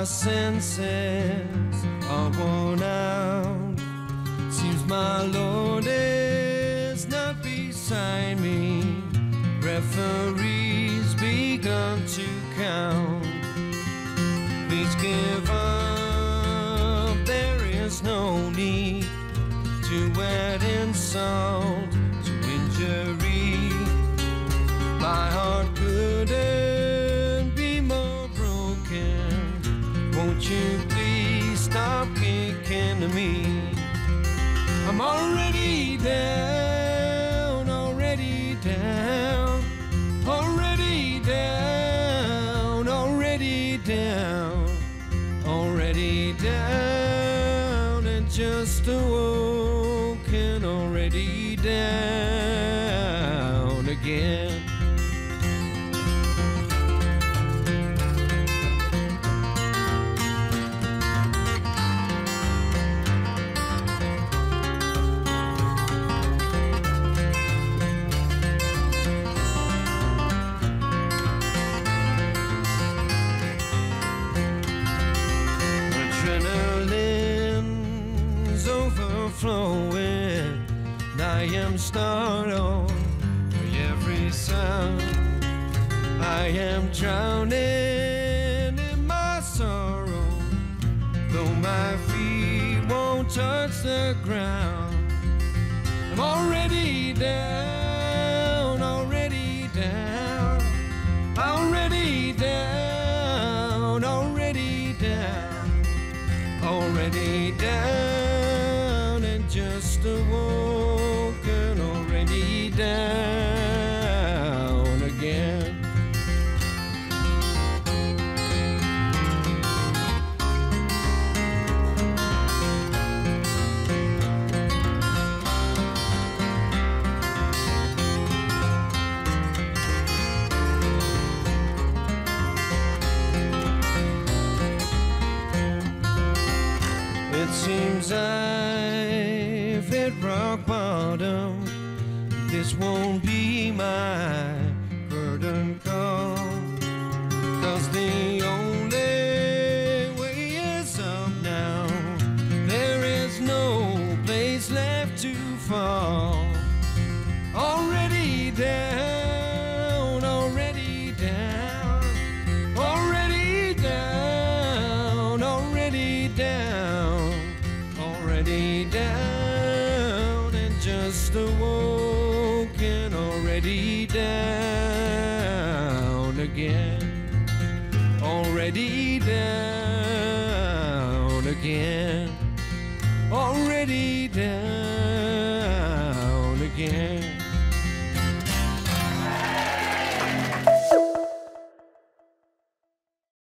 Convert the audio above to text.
my senses are worn out. Seems my Lord is not beside me. Referees begun to count. Please give up, there is no need to add insult Won't you please stop kicking me? I'm already down, already down, already down, already down, already down, and just awoken, already down again. Am startled oh, by every sound. I am drowning in my sorrow, though my feet won't touch the ground. I'm already down, already down, already down, already down, already down, and just awoken, seems I've hit rock bottom. This won't be my curtain call. Cause the only way is up now. There is no place left to fall. Already down, already down, already down, already down, already down, and just awoken, already down again, already down again, already down again.